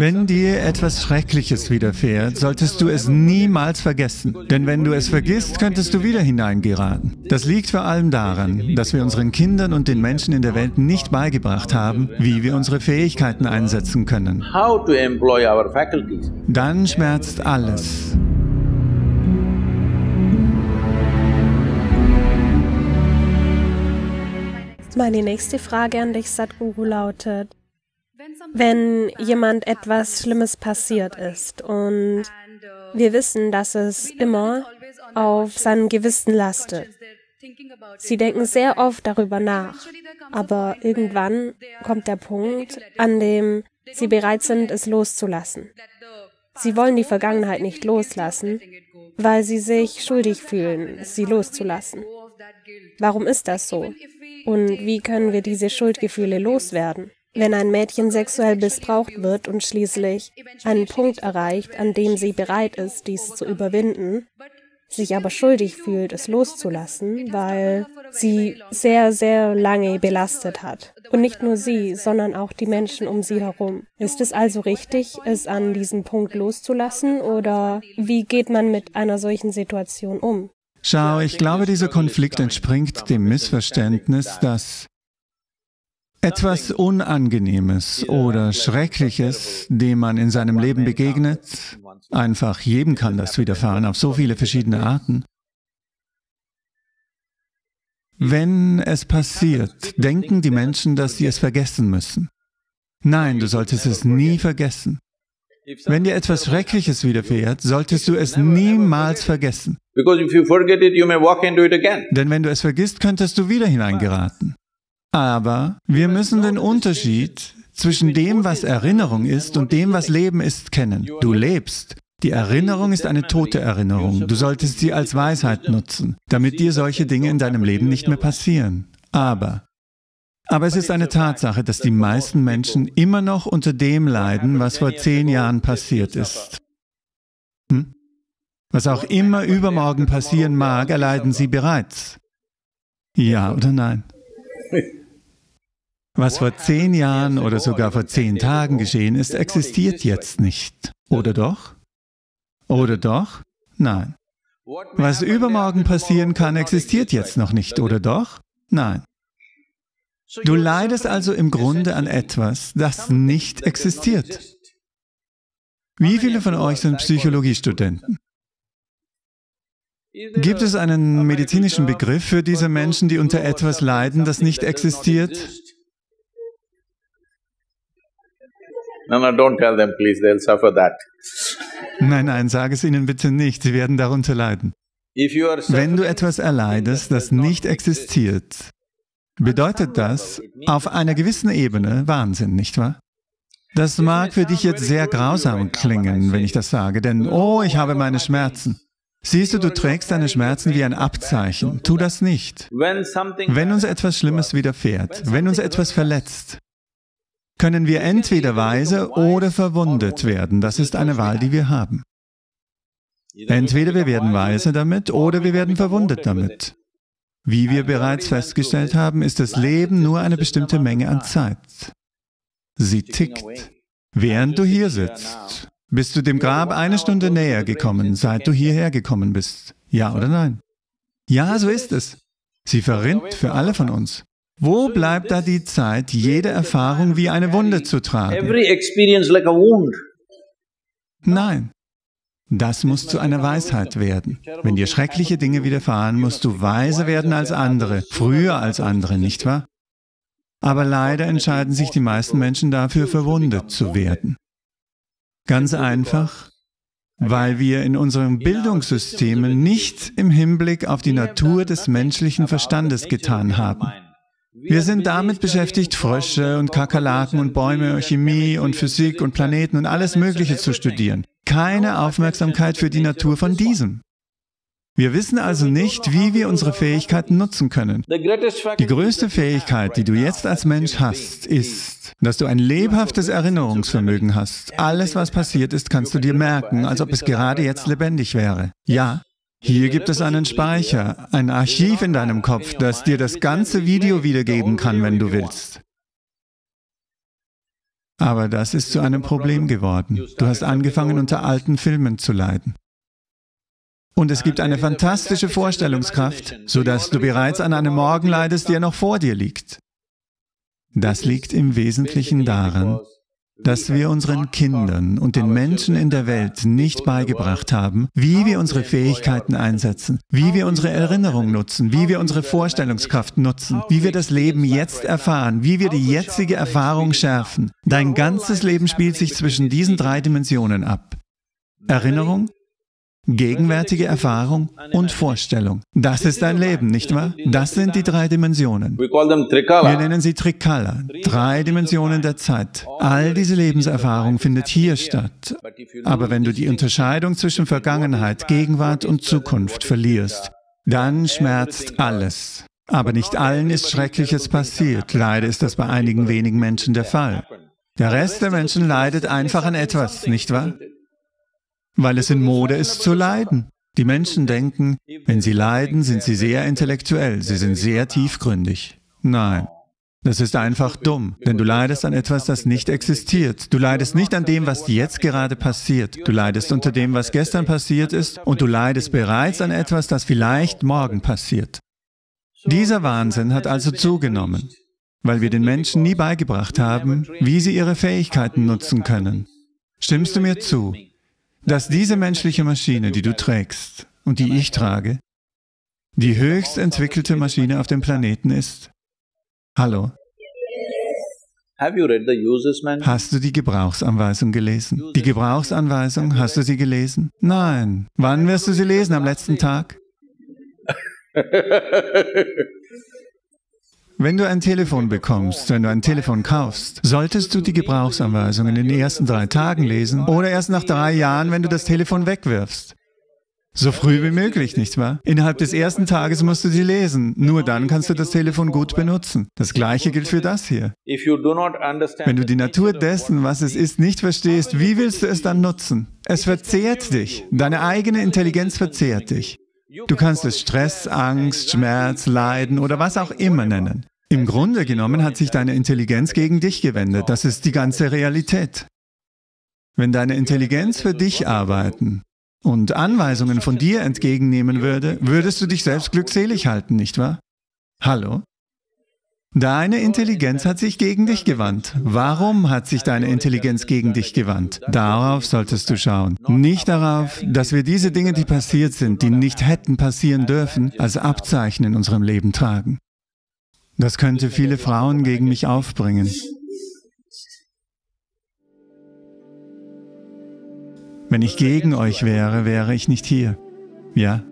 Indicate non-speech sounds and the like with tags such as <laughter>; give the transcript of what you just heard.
Wenn dir etwas Schreckliches widerfährt, solltest du es niemals vergessen. Denn wenn du es vergisst, könntest du wieder hineingeraten. Das liegt vor allem daran, dass wir unseren Kindern und den Menschen in der Welt nicht beigebracht haben, wie wir unsere Fähigkeiten einsetzen können. Dann schmerzt alles. Meine nächste Frage an dich, Sadhguru, lautet, wenn jemand etwas Schlimmes passiert ist und wir wissen, dass es immer auf seinem Gewissen lastet. Sie denken sehr oft darüber nach, aber irgendwann kommt der Punkt, an dem sie bereit sind, es loszulassen. Sie wollen die Vergangenheit nicht loslassen, weil sie sich schuldig fühlen, sie loszulassen. Warum ist das so? Und wie können wir diese Schuldgefühle loswerden? Wenn ein Mädchen sexuell missbraucht wird und schließlich einen Punkt erreicht, an dem sie bereit ist, dies zu überwinden, sich aber schuldig fühlt, es loszulassen, weil sie sehr, sehr lange belastet hat. Und nicht nur sie, sondern auch die Menschen um sie herum. Ist es also richtig, es an diesem Punkt loszulassen oder wie geht man mit einer solchen Situation um? Schau, ich glaube, dieser Konflikt entspringt dem Missverständnis, dass etwas Unangenehmes oder Schreckliches, dem man in seinem Leben begegnet, einfach jedem kann das widerfahren auf so viele verschiedene Arten. Wenn es passiert, denken die Menschen, dass sie es vergessen müssen. Nein, du solltest es nie vergessen. Wenn dir etwas Schreckliches widerfährt, solltest du es niemals vergessen. Denn wenn du es vergisst, könntest du wieder hineingeraten. Aber wir müssen den Unterschied zwischen dem, was Erinnerung ist und dem, was Leben ist, kennen. Du lebst. Die Erinnerung ist eine tote Erinnerung. Du solltest sie als Weisheit nutzen, damit dir solche Dinge in deinem Leben nicht mehr passieren. Aber, aber es ist eine Tatsache, dass die meisten Menschen immer noch unter dem leiden, was vor zehn Jahren passiert ist. Hm? Was auch immer übermorgen passieren mag, erleiden sie bereits. Ja oder nein? <laughs> Was vor zehn Jahren oder sogar vor zehn Tagen geschehen ist, existiert jetzt nicht. Oder doch? Oder doch? Nein. Was übermorgen passieren kann, existiert jetzt noch nicht. Oder doch? Nein. Du leidest also im Grunde an etwas, das nicht existiert. Wie viele von euch sind Psychologiestudenten? Gibt es einen medizinischen Begriff für diese Menschen, die unter etwas leiden, das nicht existiert? No, no, don't tell them, please, they'll suffer that. Nein, nein, sag es ihnen bitte nicht, sie werden darunter leiden. Wenn du etwas erleidest, das nicht existiert, bedeutet das auf einer gewissen Ebene Wahnsinn, nicht wahr? Das mag für dich jetzt sehr grausam klingen, wenn ich das sage, denn, oh, ich habe meine Schmerzen. Siehst du, du trägst deine Schmerzen wie ein Abzeichen. Tu das nicht. Wenn uns etwas Schlimmes widerfährt, wenn uns etwas verletzt, können wir entweder weise oder verwundet werden. Das ist eine Wahl, die wir haben. Entweder wir werden weise damit oder wir werden verwundet damit. Wie wir bereits festgestellt haben, ist das Leben nur eine bestimmte Menge an Zeit. Sie tickt. Während du hier sitzt, bist du dem Grab eine Stunde näher gekommen, seit du hierher gekommen bist. Ja oder nein? Ja, so ist es. Sie verrinnt für alle von uns. Wo bleibt da die Zeit, jede Erfahrung wie eine Wunde zu tragen? Nein. Das muss zu einer Weisheit werden. Wenn dir schreckliche Dinge widerfahren, musst du weiser werden als andere, früher als andere, nicht wahr? Aber leider entscheiden sich die meisten Menschen dafür, verwundet zu werden. Ganz einfach, weil wir in unseren Bildungssystemen nicht im Hinblick auf die Natur des menschlichen Verstandes getan haben. Wir sind damit beschäftigt, Frösche und Kakerlaken und Bäume, Chemie und Physik und Planeten und alles Mögliche zu studieren. Keine Aufmerksamkeit für die Natur von diesem. Wir wissen also nicht, wie wir unsere Fähigkeiten nutzen können. Die größte Fähigkeit, die du jetzt als Mensch hast, ist, dass du ein lebhaftes Erinnerungsvermögen hast. Alles, was passiert ist, kannst du dir merken, als ob es gerade jetzt lebendig wäre. Ja, hier gibt es einen Speicher, ein Archiv in deinem Kopf, das dir das ganze Video wiedergeben kann, wenn du willst. Aber das ist zu einem Problem geworden. Du hast angefangen, unter alten Filmen zu leiden. Und es gibt eine fantastische Vorstellungskraft, sodass du bereits an einem Morgen leidest, der noch vor dir liegt. Das liegt im Wesentlichen daran, dass wir unseren Kindern und den Menschen in der Welt nicht beigebracht haben, wie wir unsere Fähigkeiten einsetzen, wie wir unsere Erinnerung nutzen, wie wir unsere Vorstellungskraft nutzen, wie wir das Leben jetzt erfahren, wie wir die jetzige Erfahrung schärfen. Dein ganzes Leben spielt sich zwischen diesen drei Dimensionen ab. Erinnerung, gegenwärtige Erfahrung und Vorstellung. Das ist dein Leben, nicht wahr? Das sind die drei Dimensionen. Wir nennen sie Trikala, drei Dimensionen der Zeit. All diese Lebenserfahrung findet hier statt. Aber wenn du die Unterscheidung zwischen Vergangenheit, Gegenwart und Zukunft verlierst, dann schmerzt alles. Aber nicht allen ist Schreckliches passiert. Leider ist das bei einigen wenigen Menschen der Fall. Der Rest der Menschen leidet einfach an etwas, nicht wahr? Weil es in Mode ist zu leiden. Die Menschen denken, wenn sie leiden, sind sie sehr intellektuell, sie sind sehr tiefgründig. Nein, das ist einfach dumm, denn du leidest an etwas, das nicht existiert. Du leidest nicht an dem, was jetzt gerade passiert. Du leidest unter dem, was gestern passiert ist und du leidest bereits an etwas, das vielleicht morgen passiert. Dieser Wahnsinn hat also zugenommen, weil wir den Menschen nie beigebracht haben, wie sie ihre Fähigkeiten nutzen können. Stimmst du mir zu? Dass diese menschliche Maschine, die du trägst und die ich trage, die höchst entwickelte Maschine auf dem Planeten ist? Hallo? Hast du die Gebrauchsanweisung gelesen? Die Gebrauchsanweisung, hast du sie gelesen? Nein. Wann wirst du sie lesen? Am letzten Tag? <laughs> Wenn du ein Telefon bekommst, wenn du ein Telefon kaufst, solltest du die Gebrauchsanweisung in den ersten drei Tagen lesen oder erst nach drei Jahren, wenn du das Telefon wegwirfst. So früh wie möglich, nicht wahr? Innerhalb des ersten Tages musst du sie lesen. Nur dann kannst du das Telefon gut benutzen. Das gleiche gilt für das hier. Wenn du die Natur dessen, was es ist, nicht verstehst, wie willst du es dann nutzen? Es verzehrt dich. Deine eigene Intelligenz verzehrt dich. Du kannst es Stress, Angst, Schmerz, Leiden oder was auch immer nennen. Im Grunde genommen hat sich deine Intelligenz gegen dich gewendet. Das ist die ganze Realität. Wenn deine Intelligenz für dich arbeiten und Anweisungen von dir entgegennehmen würde, würdest du dich selbst glückselig halten, nicht wahr? Hallo? Deine Intelligenz hat sich gegen dich gewandt. Warum hat sich deine Intelligenz gegen dich gewandt? Darauf solltest du schauen. Nicht darauf, dass wir diese Dinge, die passiert sind, die nicht hätten passieren dürfen, als Abzeichen in unserem Leben tragen. Das könnte viele Frauen gegen mich aufbringen. Wenn ich gegen euch wäre, wäre ich nicht hier. Ja?